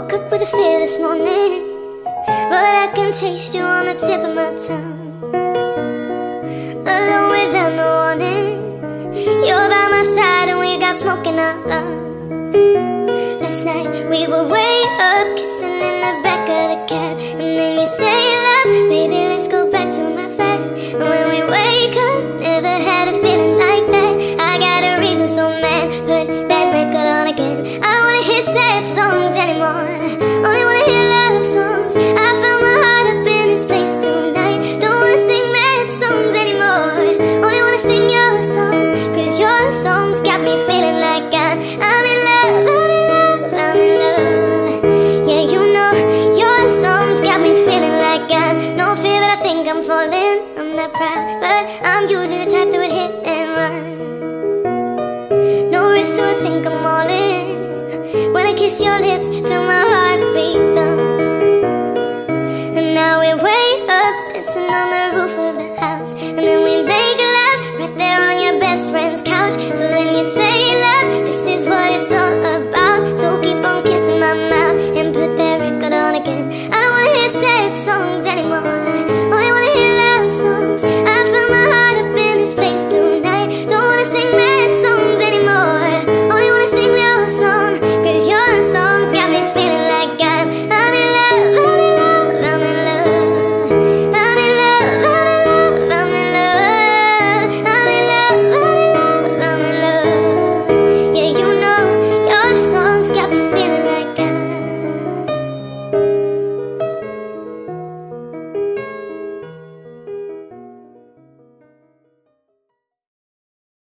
up with a fear this morning But I can taste you on the tip of my tongue. Alone without no warning You're by my side and we got smoke in our lungs. Last night we were way up Kissing in the back of the cab And then you say love, baby let's go back to my flat. And when we wake up, never had a feeling like that. I got a reason so mad, put that record on again. I don't wanna hear sad songs anymore I'm, in love, I'm in love, I'm in love. Yeah, you know your songs got me feeling like No fear but I think I'm falling. I'm not proud but I'm usually the type that would hit and run. No risk so I think I'm all in. When I kiss your lips, feel my heart beat And now we're way up Again.